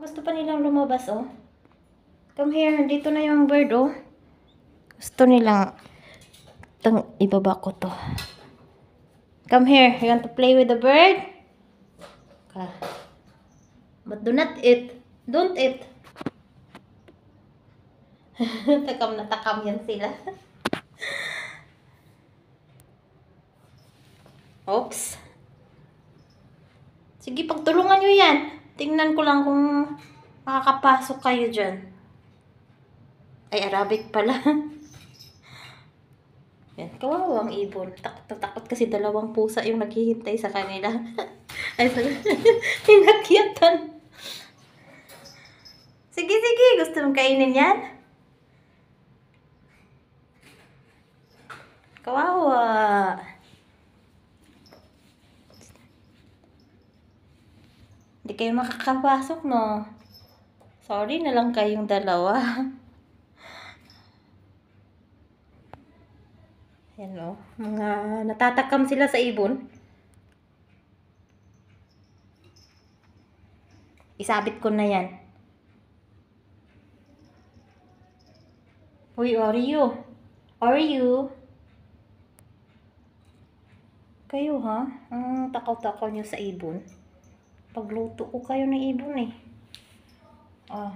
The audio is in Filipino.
Gusto pa nilang lumabas, oh. Come here, dito na yung bird, oh. Gusto nilang... Tang, ibaba ko to. Come here, you want to play with the bird? But do not eat. Don't eat. takam na takam yan sila. Oops. Sige, pagtulungan nyo yan. Tingnan ko lang kung makakapasok kayo dyan. Ay, Arabic pala. Yan, kawawang ibon. Takot takot kasi dalawang pusa yung naghihintay sa kanila. Ay, sorry. Hinakyatan. Sige, sige. Gusto mong kainin yan? Kawawa. Hindi kayo makakapasok, no? Sorry na lang kayong dalawa. Yan, no? Mga natatakam sila sa ibon. Isabit ko na yan. Uy? Are you? Kayo, ha? Ang takaw-takaw nyo sa ibon. Pagluto ko kayo ng ibon, eh. Ah,